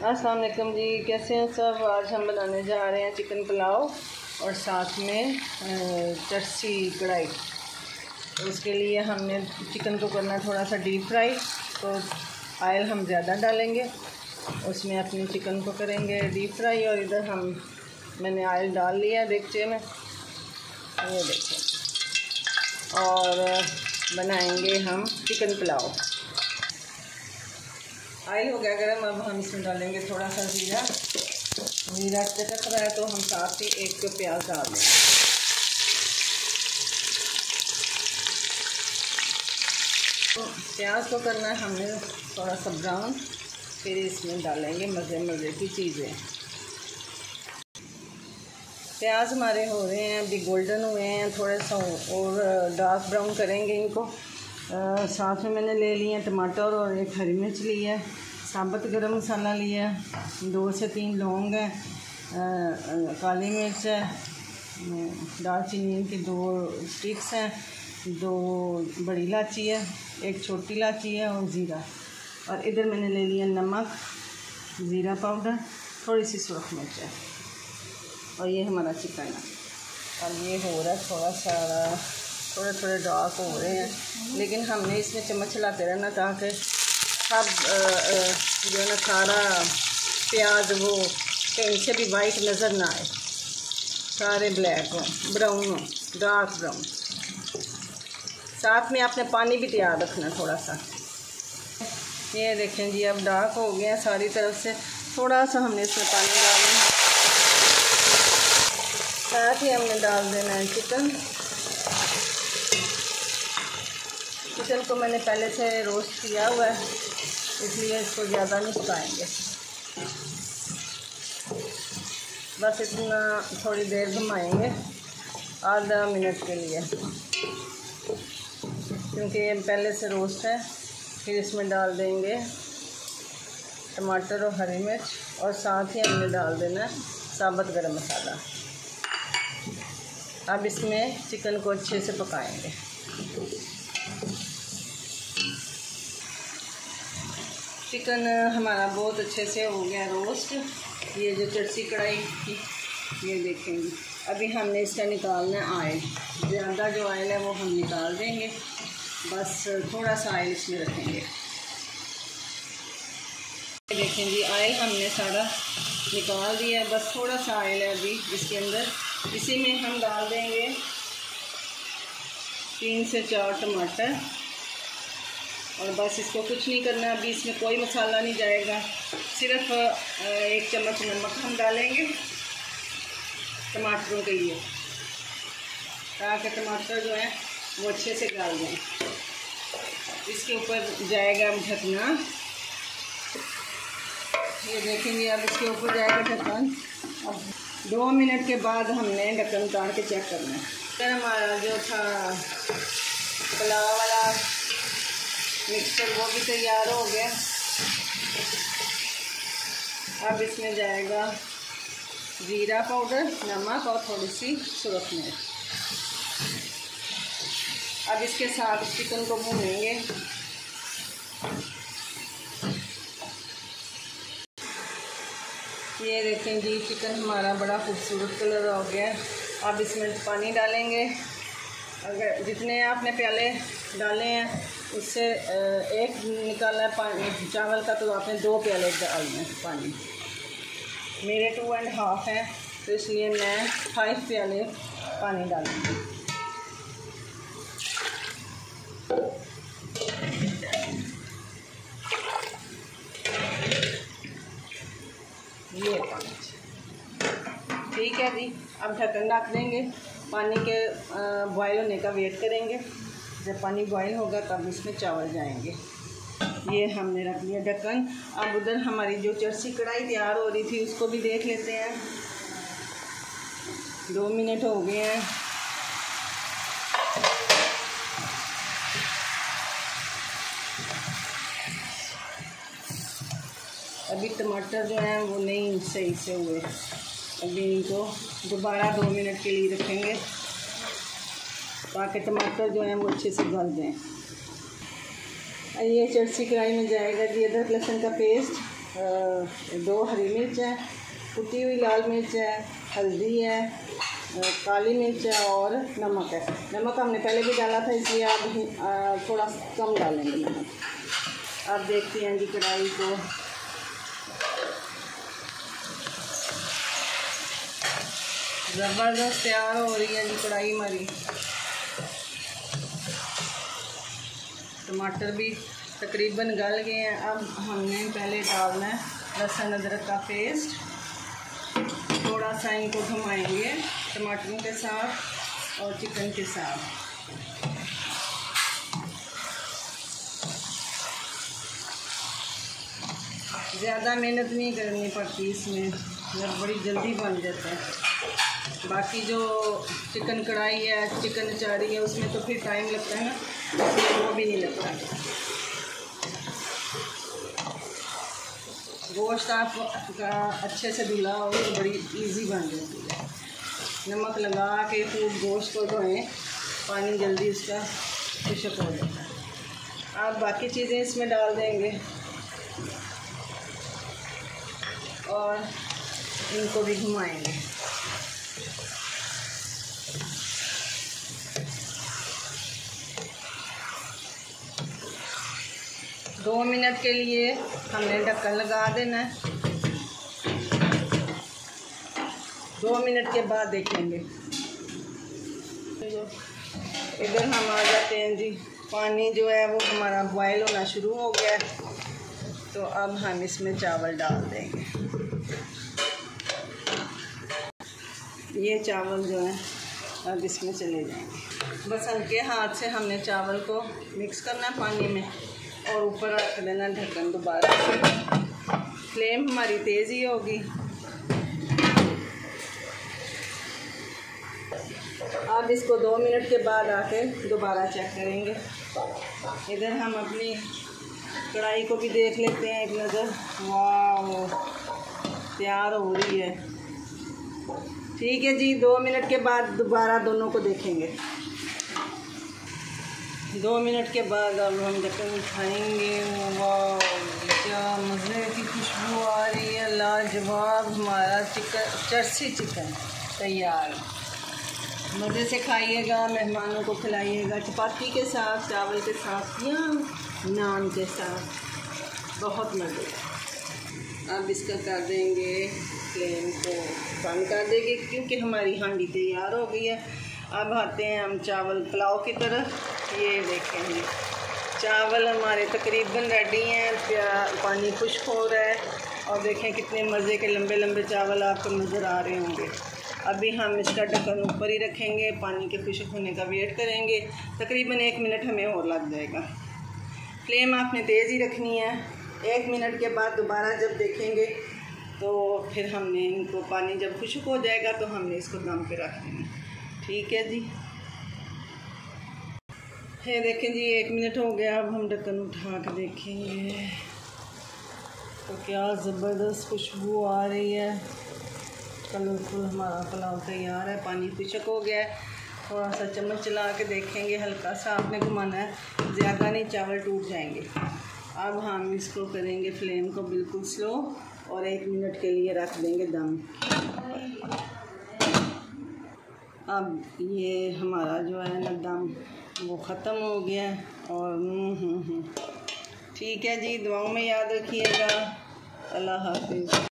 अस्सलाम वालेकुम जी, कैसे हैं सब? आज हम बनाने जा रहे हैं चिकन पुलाव और साथ में चर्सी कढ़ाई। तो उसके लिए हमने चिकन को करना थोड़ा सा डीप फ्राई। तो आयल हम ज़्यादा डालेंगे, उसमें अपनी चिकन को करेंगे डीप फ्राई और इधर हम, मैंने आयल डाल लिया देखते में। ये देखें और बनाएँगे हम चिकन पुलाव। आयल हो गया गर्म, अब हम इसमें डालेंगे थोड़ा सा ज़ीरा ज़ीरा चटक रहा है तो हम साथ ही एक प्याज डाल देंगे। तो प्याज को करना है हमने थोड़ा सा ब्राउन, फिर इसमें डालेंगे मज़े मज़े की चीज़ें। प्याज हमारे हो रहे हैं, अभी गोल्डन हुए हैं थोड़े सा और, डार्क ब्राउन करेंगे इनको। साथ में मैंने ले लिए हैं टमाटर और एक हरी मिर्च ली है, साबुत गरम मसाला लिया दो से तीन लौंग है काली मिर्च है, दालचीनी की दो स्टिक्स हैं, दो बड़ी इलायची है, एक छोटी इलायची है और ज़ीरा। और इधर मैंने ले लिया नमक, ज़ीरा पाउडर, थोड़ी सी सुरख मिर्च है। और ये हमारा चिकन है। और ये हो रहा है थोड़ा सा थोड़े थोड़े डार्क हो रहे हैं। लेकिन हमने इसमें चम्मच चलाते रहना ताकि सब जो है ना, सारा प्याज वो कहीं से भी वाइट नज़र ना आए। सारे ब्लैक हों ब्राउन हों डार्क ब्राउन साथ में आपने पानी भी तैयार रखना थोड़ा सा ये देखें जी, अब डार्क हो गया सारी तरफ़ से। थोड़ा सा हमने इसमें पानी डालना साथ ही हमने डाल देना है चिकन चिकन को मैंने पहले से रोस्ट किया हुआ है, इसलिए इसको ज़्यादा नहीं पकाएँगे। बस इतना थोड़ी देर घुमाएँगे, आधा मिनट के लिए। क्योंकि ये पहले से रोस्ट है, फिर इसमें डाल देंगे टमाटर और हरी मिर्च, और साथ ही हमने डाल देना साबुत गरम मसाला। अब इसमें चिकन को अच्छे से पकाएँगे। चिकन हमारा बहुत अच्छे से हो गया रोस्ट। ये जो चरसी कढ़ाई थी, ये देखेंगे। अभी हमने इसका निकालना आयल ज़्यादा जो आयल है वो हम निकाल देंगे। बस थोड़ा सा आयल इसमें रखेंगे। देखें जी आयल हमने सारा निकाल दिया है। बस थोड़ा सा आयल है अभी इसके अंदर। इसी में हम डाल देंगे तीन से चार टमाटर। और बस इसको कुछ नहीं करना अभी इसमें कोई मसाला नहीं जाएगा। सिर्फ़ एक चम्मच नमक हम डालेंगे टमाटरों के लिए। ताकि टमाटर जो है, वो अच्छे से डाल दें इसके ऊपर जाएगा ढकना। ये देखेंगे, अब इसके ऊपर जाएगा ढक्कन। अब दो मिनट के बाद हमने ढक्कन उतार के चेक करना है। हमारा जो था, पुलाव वाला मिक्सचर वो भी तैयार हो गया। अब इसमें जाएगा ज़ीरा पाउडर, नमक और थोड़ी सी सुरख मिर्च। अब इसके साथ चिकन को भूनेंगे। ये देखें जी, चिकन हमारा बड़ा खूबसूरत कलर हो गया। अब इसमें पानी डालेंगे। अगर जितने आपने प्याले डाले हैं उससे एक निकाला है पानी, चावल का तो आपने दो प्याले डालने हैं पानी। मेरे टू एंड हाफ़ हैं तो इसलिए मैं फाइव प्याले पानी डालूँगी। ये पानी। ठीक है जी, अब ढक्कन रख देंगे, पानी के बॉयल होने का वेट करेंगे। जब पानी बॉयल होगा तब इसमें चावल जाएँगे। ये हमने रख लिया ढक्कन। अब उधर हमारी जो चर्सी कढ़ाई तैयार हो रही थी, उसको भी देख लेते हैं। दो मिनट हो गए हैं। अभी टमाटर जो हैं, वो नहीं सही से हुए। अभी इनको दोबारा दो मिनट के लिए रखेंगे। ताकि टमाटर जो हैं वो अच्छे से गल जाएँ। ये चरसी कढ़ाई में जाएगा जी, अदरक लहसुन का पेस्ट दो हरी मिर्च है, कुटी हुई लाल मिर्च है, हल्दी है काली मिर्च है और नमक है। नमक हमने पहले भी डाला था, इसलिए आप थोड़ा कम डालेंगे नमक। अब देखते हैं जी कढ़ाई को। ज़बरदस्त तैयार हो रही है जी कढ़ाई हमारी। टमाटर भी तकरीबन गल गए हैं। अब हमने पहले डालना है लहसुन, अदरक का पेस्ट। थोड़ा सा इनको घुमाएँगे टमाटरों के साथ और चिकन के साथ। ज़्यादा मेहनत नहीं करनी पड़ती इसमें बड़ी जल्दी बन जाता है। बाकी जो चिकन कढ़ाई है, चिकन चाड़ी है, उसमें तो फिर टाइम लगता है ना? इसमें वो भी नहीं लगता। गोश्त आप अच्छे से धुला हो तो बड़ी इजी बन जाती है। नमक लगा के खूब गोश्त को धोएँ, पानी जल्दी उसका खुशक हो जाता है। आप बाकी चीज़ें इसमें डाल देंगे। और इनको भी घुमाएँगे। दो मिनट के लिए हमने ढक्कन लगा देना है। दो मिनट के बाद देखेंगे। इधर हम आ जाते हैं जी। पानी जो है वो हमारा बॉयल होना शुरू हो गया तो अब हम इसमें चावल डाल देंगे। ये चावल जो है, अब इसमें चले जाएँगे। बस हल्के हाथ से हमने चावल को मिक्स करना है पानी में। और ऊपर रख देना ढक्कन दोबारा। से फ्लेम हमारी तेज़ ही होगी। अब इसको दो मिनट के बाद आके दोबारा चेक करेंगे। इधर हम अपनी कढ़ाई को भी देख लेते हैं, एक नज़र। वाह तैयार हो रही है। ठीक है जी, दो मिनट के बाद दोबारा दोनों को देखेंगे। दो मिनट के बाद अब हम ढक्कन उठाएँगे क्या मज़े की खुशबू आ रही है। लाजवाब, हमारा चिकन चर्सी चिकन तैयार। मज़े से खाइएगा, मेहमानों को खिलाइएगा, चपाती के साथ, चावल के साथ, या नान के साथ। बहुत मज़े। अब इसका कर देंगे फ्लेम को बंद कर देंगे, क्योंकि हमारी हांडी तैयार हो गई है। अब आते हैं हम चावल पुलाव की तरफ़। ये देखेंगे। चावल हमारे तकरीबन रेडी हैं। पानी खुश्क हो रहा है। और देखें कितने मज़े के लंबे लंबे चावल आपको नज़र आ रहे होंगे। अभी हम इसका ढक्कन ऊपर ही रखेंगे। पानी के खुश्क होने का वेट करेंगे। तकरीबन एक मिनट हमें और लग जाएगा। फ्लेम आपने तेज़ ही रखनी है। एक मिनट के बाद दोबारा जब देखेंगे तो फिर हमने इनको पानी जब खुश्क हो जाएगा तो हमने इसको दम पे रख देना। ठीक है जी। है, देखें जी, एक मिनट हो गया, अब हम ढक्कन उठा के देखेंगे। तो क्या ज़बरदस्त खुशबू आ रही है। कलरफुल हमारा पुलाव तैयार है, पानी खुशक हो गया है। थोड़ा सा चम्मच चला के देखेंगे हल्का सा आपने घुमाना है, ज़्यादा नहीं, चावल टूट जाएँगे। अब हम इसको करेंगे फ्लेम को बिल्कुल स्लो, और एक मिनट के लिए रख देंगे दम। अब ये हमारा जो है ना दम वो ख़त्म हो गया और हम्म, हम्म, हम्म। ठीक है जी दुआओं में याद रखिएगा अल्लाह हाफिज़